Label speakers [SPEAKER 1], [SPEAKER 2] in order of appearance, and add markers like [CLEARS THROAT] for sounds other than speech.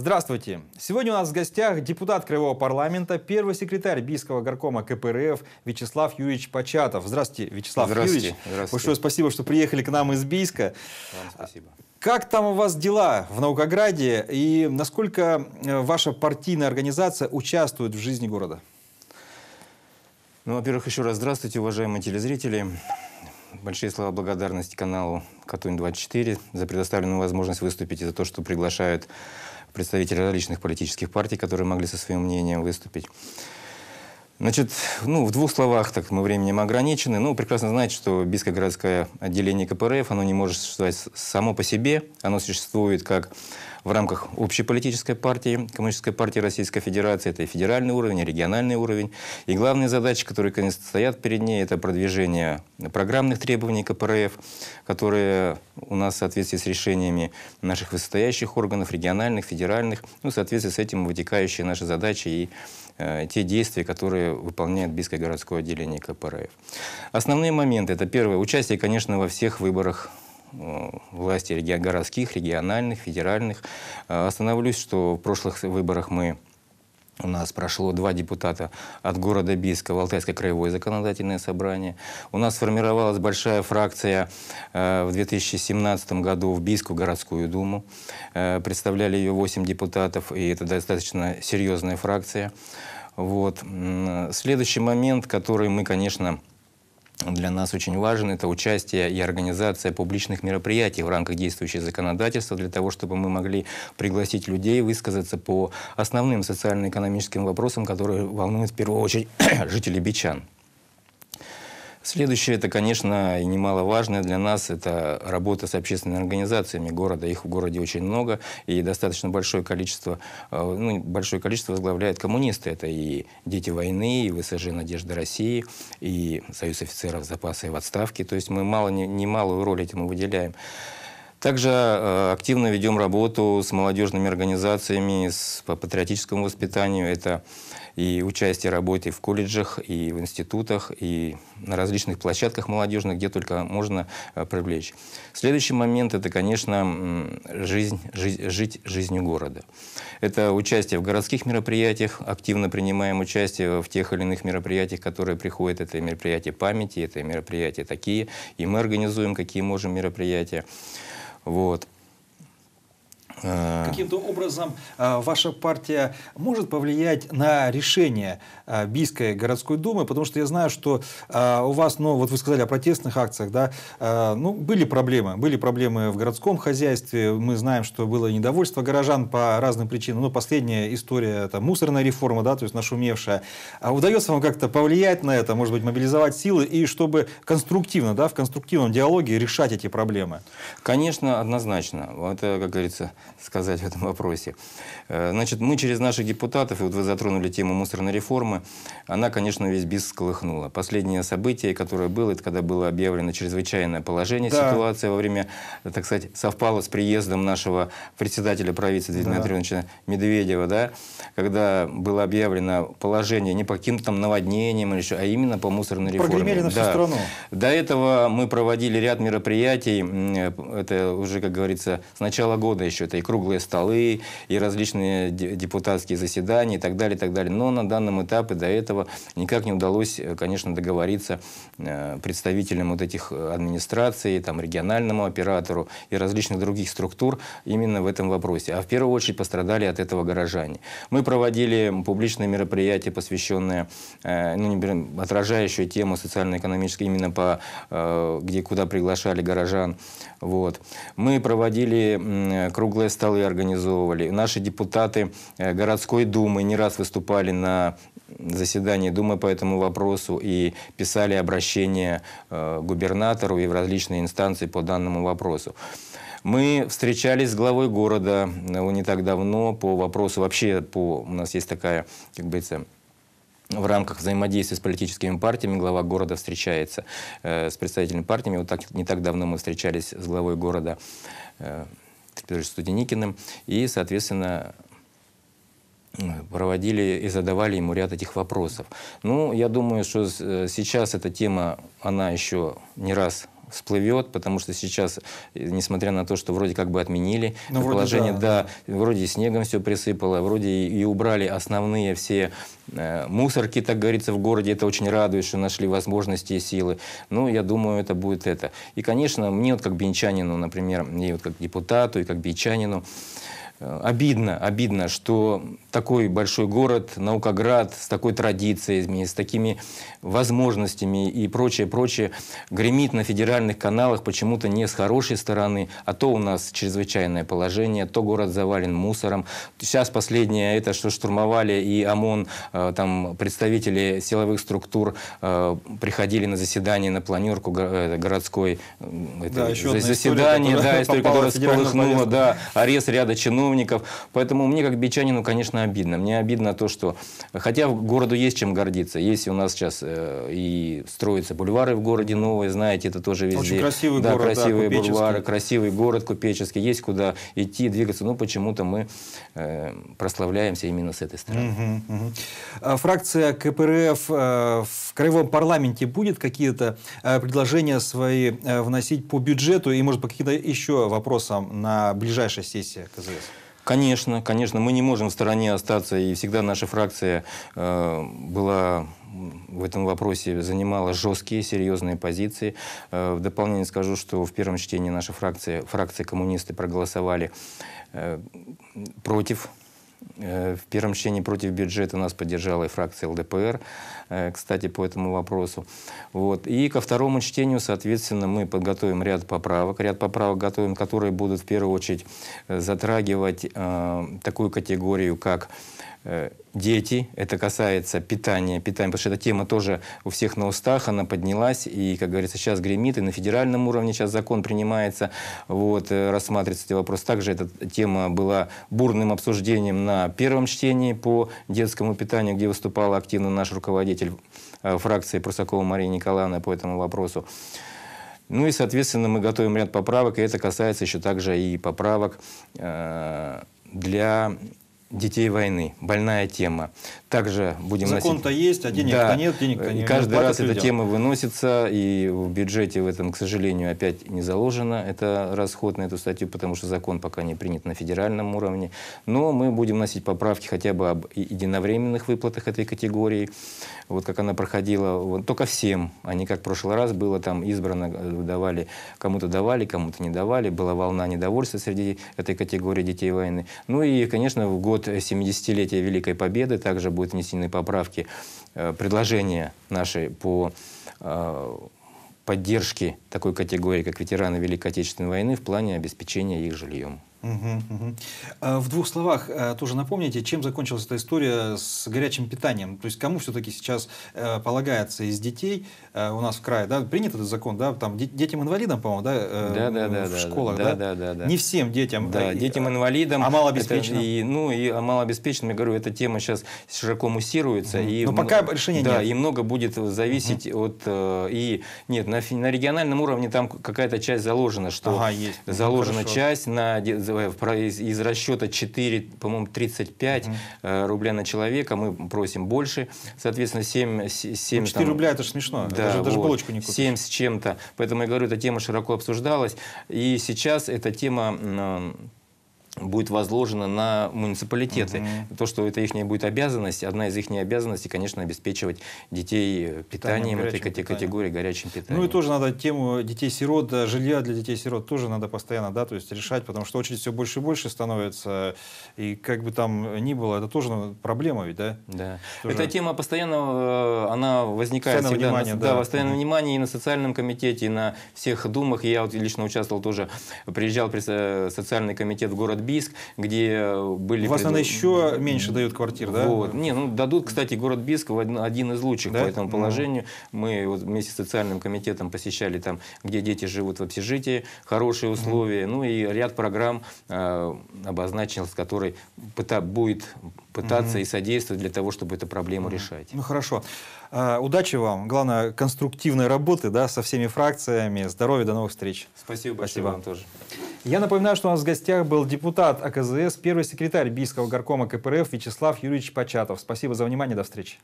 [SPEAKER 1] Здравствуйте! Сегодня у нас в гостях депутат Краевого парламента, первый секретарь Бийского горкома КПРФ Вячеслав Юрьевич Початов. Здравствуйте, Вячеслав
[SPEAKER 2] Здравствуйте.
[SPEAKER 1] Юрьевич.
[SPEAKER 2] Здравствуйте.
[SPEAKER 1] Большое спасибо, что приехали к нам из Бийска.
[SPEAKER 2] Вам спасибо.
[SPEAKER 1] Как там у вас дела в Наукограде и насколько э, ваша партийная организация участвует в жизни города?
[SPEAKER 2] Ну, во-первых, еще раз здравствуйте, уважаемые телезрители. Большие слова благодарности каналу Катунь-24 за предоставленную возможность выступить и за то, что приглашают представителей различных политических партий, которые могли со своим мнением выступить. Значит, ну, в двух словах, так мы временем ограничены. Ну, прекрасно знаете, что Бийское городское отделение КПРФ, оно не может существовать само по себе. Оно существует как в рамках общей политической партии, Коммунистической партии Российской Федерации. Это и федеральный уровень, и региональный уровень. И главные задачи, которые, конечно, стоят перед ней, это продвижение программных требований КПРФ, которые у нас в соответствии с решениями наших высшестоящих органов, региональных, федеральных, ну, в соответствии с этим вытекающие наши задачи и те действия, которые выполняет Бийское городское отделение КПРФ. Основные моменты. Это первое. Участие, конечно, во всех выборах э, власти городских, региональных, федеральных. Э, Остановлюсь, что в прошлых выборах мы у нас прошло два депутата от города Бийска в Алтайское краевое законодательное собрание. У нас сформировалась большая фракция э, в 2017 году в Бийскую городскую думу. Э, представляли ее 8 депутатов, и это достаточно серьезная фракция. Вот. Следующий момент, который мы, конечно, для нас очень важен это участие и организация публичных мероприятий в рамках действующего законодательства для того, чтобы мы могли пригласить людей высказаться по основным социально-экономическим вопросам, которые волнуют в первую очередь [CLEARS THROAT] жителей Бичан. Следующее, это, конечно, и немаловажное для нас, это работа с общественными организациями города. Их в городе очень много, и достаточно большое количество, э, ну, большое количество возглавляют коммунисты. Это и «Дети войны», и ВСЖ «Надежда России», и Союз офицеров запаса и в отставке. То есть мы мало, не- немалую роль этому выделяем. Также э, активно ведем работу с молодежными организациями с, по патриотическому воспитанию. Это и участие в работе в колледжах, и в институтах, и на различных площадках молодежных, где только можно э, привлечь. Следующий момент – это, конечно, жизнь, жи- жить жизнью города. Это участие в городских мероприятиях, активно принимаем участие в тех или иных мероприятиях, которые приходят. Это мероприятия памяти, это мероприятия такие, и мы организуем, какие можем мероприятия. Вот. Э,
[SPEAKER 1] Каким-то образом э, ваша партия может повлиять на решение э, Бийской городской думы, потому что я знаю, что у вас, ну вот вы сказали о протестных акциях, да, ну были проблемы, были проблемы в городском хозяйстве, мы знаем, что было недовольство горожан по разным причинам, ну последняя история, это мусорная реформа, да, то есть нашумевшая. А удается вам как-то повлиять на это, может быть, мобилизовать силы и чтобы конструктивно, да, в конструктивном диалоге решать эти проблемы?
[SPEAKER 2] Конечно, однозначно. Это, как говорится, сказать в этом вопросе. Э, Значит, мы через наших депутатов, и вот вы затронули тему мусорной реформы, она, конечно, весь бизнес сколыхнула. Последнее событие, которое было, это когда было объявлено чрезвычайное положение,
[SPEAKER 1] Да.
[SPEAKER 2] ситуация во время, так сказать, совпала с приездом нашего председателя правительства Дмитрия
[SPEAKER 1] Да.
[SPEAKER 2] Анатольевича Медведева, да, когда было объявлено положение не по каким-то там наводнениям или еще, а именно по мусорной реформе.
[SPEAKER 1] Прогремели на всю
[SPEAKER 2] Да.
[SPEAKER 1] страну.
[SPEAKER 2] До этого мы проводили ряд мероприятий, э, это уже, как говорится, с начала года еще, это и круглые столы, и различные де- депутатские заседания и так далее, и так далее. Но на данном этапе до этого никак не удалось, э, конечно, договориться э, представителям вот этих э, администраций, там, региональному оператору и различных других структур именно в этом вопросе. А в первую очередь пострадали от этого горожане. Мы проводили публичные мероприятия, посвященные, ну, не берем, отражающие тему социально-экономической, именно по, где, куда приглашали горожан. Вот. Мы проводили м, круглые столы, организовывали. Наши депутаты э, городской думы не раз выступали на заседании Думы по этому вопросу и писали обращения э, губернатору и в различные инстанции по данному вопросу. Мы встречались с главой города э, не так давно по вопросу, вообще по, у нас есть такая, как говорится, в рамках взаимодействия с политическими партиями глава города встречается э, с представителями партиями. Вот так, не так давно мы встречались с главой города э, Петровичем Студеникиным и, соответственно, проводили и задавали ему ряд этих вопросов. Ну, я думаю, что э, сейчас эта тема, она еще не раз всплывет, потому что сейчас, несмотря на то, что вроде как бы отменили
[SPEAKER 1] Ну,
[SPEAKER 2] положение,
[SPEAKER 1] да.
[SPEAKER 2] да, вроде снегом все присыпало, вроде и, убрали основные все э, мусорки, так говорится, в городе. Это очень радует, что нашли возможности и силы. Ну, я думаю, это будет это. И, конечно, мне вот как бенчанину, например, и вот как депутату, и как бенчанину, э, Обидно, обидно, что такой большой город, Наукоград, с такой традициями, с такими возможностями и прочее, прочее, гремит на федеральных каналах почему-то не с хорошей стороны, а то у нас чрезвычайное положение, то город завален мусором. Сейчас последнее, это что штурмовали и ОМОН, э, там представители силовых структур э, приходили на заседание, на планерку э, городской, это,
[SPEAKER 1] Да, еще история,
[SPEAKER 2] заседание,
[SPEAKER 1] которая
[SPEAKER 2] да, история, которая
[SPEAKER 1] в федеральную
[SPEAKER 2] вспыхнула,
[SPEAKER 1] повестку.
[SPEAKER 2] да, арест ряда чиновников. Поэтому мне, как бичанину, конечно, обидно. Мне обидно то, что... Хотя городу есть чем гордиться. Есть у нас сейчас э, и строятся бульвары в городе новые, знаете, это тоже везде.
[SPEAKER 1] Очень красивый
[SPEAKER 2] да,
[SPEAKER 1] город, да,
[SPEAKER 2] красивые
[SPEAKER 1] купеческий.
[SPEAKER 2] бульвары, красивый город купеческий. Есть куда идти, двигаться. Но почему-то мы э, прославляемся именно с этой стороны.
[SPEAKER 1] Мгм. А Фракция КПРФ э, в краевом парламенте будет какие-то э, предложения свои э, вносить по бюджету и, может, по каким-то еще вопросам на ближайшей сессии КЗС?
[SPEAKER 2] Конечно, конечно, мы не можем в стороне остаться, и всегда наша фракция э, была в этом вопросе занимала жесткие, серьезные позиции. Э, в дополнение скажу, что в первом чтении наша фракция, фракция коммунисты проголосовали э, против В первом чтении против бюджета нас поддержала и фракция ЛДПР, э, кстати, по этому вопросу. Вот. И ко второму чтению, соответственно, мы подготовим ряд поправок. Ряд поправок готовим, которые будут в первую очередь э, затрагивать э, такую категорию, как э, дети. Это касается питания, питания, потому что эта тема тоже у всех на устах, она поднялась, и, как говорится, сейчас гремит, и на федеральном уровне сейчас закон принимается, вот, э, рассматривается этот вопрос. Также эта тема была бурным обсуждением на первом чтении по детскому питанию, где выступала активно наш руководитель э, фракции Прусакова Мария Николаевна по этому вопросу. Ну и, соответственно, мы готовим ряд поправок, и это касается еще также и поправок э, для детей войны. Больная тема. Также будем
[SPEAKER 1] Закон-то есть, а денег-то нет, денег-то не
[SPEAKER 2] И каждый
[SPEAKER 1] платят
[SPEAKER 2] раз эта
[SPEAKER 1] людям.
[SPEAKER 2] тема выносится, и в бюджете в этом, к сожалению, опять не заложено. Это расход на эту статью, потому что закон пока не принят на федеральном уровне. Но мы будем вносить поправки хотя бы об единовременных выплатах этой категории. Вот как она проходила, вот, только всем, а не как в прошлый раз было там избрано, э, давали, кому-то давали, кому-то не давали. Была волна недовольства среди этой категории детей войны. Ну и, конечно, в год 70-летия Великой Победы также будут внесены поправки, э, предложения наши по э, поддержке такой категории, как ветераны Великой Отечественной войны в плане обеспечения их жильем.
[SPEAKER 1] А В двух словах э, тоже напомните, чем закончилась эта история с горячим питанием. То есть кому все-таки сейчас э, полагается из детей э, у нас в крае, да, принят этот закон, да, там де- детям-инвалидам, по-моему, да,
[SPEAKER 2] Да, да, да,
[SPEAKER 1] в
[SPEAKER 2] да,
[SPEAKER 1] школах,
[SPEAKER 2] да,
[SPEAKER 1] да?
[SPEAKER 2] да, да.
[SPEAKER 1] Не всем детям.
[SPEAKER 2] Да,
[SPEAKER 1] и-
[SPEAKER 2] детям-инвалидам.
[SPEAKER 1] А малообеспеченным?
[SPEAKER 2] И, ну, и о малообеспеченным, я говорю, эта тема сейчас широко муссируется. И
[SPEAKER 1] Но пока решения
[SPEAKER 2] да,
[SPEAKER 1] нет.
[SPEAKER 2] и много будет зависеть от... э, и Нет, на, на региональном уровне там какая-то часть заложена, что
[SPEAKER 1] Ага, есть. Ну,
[SPEAKER 2] заложена
[SPEAKER 1] хорошо.
[SPEAKER 2] часть на, из, из расчета 4, по-моему, 35 э, рубля на человека. Мы просим больше. Соответственно, 7... 7
[SPEAKER 1] Ну, 4 рубля это же смешно. даже, даже
[SPEAKER 2] вот.
[SPEAKER 1] булочку не купишь.
[SPEAKER 2] 7 с чем-то. Поэтому я говорю, эта тема широко обсуждалась. И сейчас эта тема будет возложена на муниципалитеты. То, что это их будет обязанность, одна из их обязанностей, конечно, обеспечивать детей э, питанием, этой
[SPEAKER 1] горячим
[SPEAKER 2] кате-
[SPEAKER 1] питанием.
[SPEAKER 2] категории горячим питанием.
[SPEAKER 1] Ну и тоже надо тему детей-сирот, жилья для детей-сирот тоже надо постоянно, да, то есть решать, потому что очередь все больше и больше становится, и как бы там ни было, это тоже проблема ведь, да?
[SPEAKER 2] Да.
[SPEAKER 1] Тоже-
[SPEAKER 2] Эта тема постоянно э, она возникает
[SPEAKER 1] Постоянного
[SPEAKER 2] всегда
[SPEAKER 1] внимания,
[SPEAKER 2] на,
[SPEAKER 1] да.
[SPEAKER 2] да, постоянного
[SPEAKER 1] Мгм.
[SPEAKER 2] внимания и на социальном комитете, и на всех думах. Я вот лично участвовал тоже, приезжал при со- социальный комитет в город Бийск, где были...
[SPEAKER 1] У вас,
[SPEAKER 2] пред-
[SPEAKER 1] наверное, еще меньше дают квартир, да?
[SPEAKER 2] Вот. Не, ну дадут, кстати, город Бийск один, из лучших
[SPEAKER 1] Да?
[SPEAKER 2] по этому
[SPEAKER 1] Ну.
[SPEAKER 2] положению. Мы вот вместе с социальным комитетом посещали там, где дети живут в общежитии, хорошие условия. Ну и ряд программ э, обозначил, с которой пыта- будет пытаться и содействовать для того, чтобы эту проблему решать.
[SPEAKER 1] Ну хорошо. А, удачи вам. Главное, конструктивной работы, да, со всеми фракциями. Здоровья, до новых встреч.
[SPEAKER 2] Спасибо
[SPEAKER 1] Спасибо.
[SPEAKER 2] большое вам тоже.
[SPEAKER 1] Я напоминаю, что у нас в гостях был депутат АКЗС, первый секретарь Бийского горкома КПРФ Вячеслав Юрьевич Початов. Спасибо за внимание, до встречи.